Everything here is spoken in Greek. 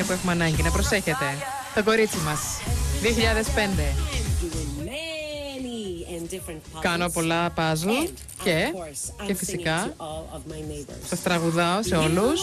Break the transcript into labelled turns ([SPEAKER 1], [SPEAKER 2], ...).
[SPEAKER 1] που έχουμε ανάγκη. Να προσέχετε. Το κορίτσι μας. 2005. Κάνω πολλά παζλ και, και φυσικά σας τραγουδάω σε όλους.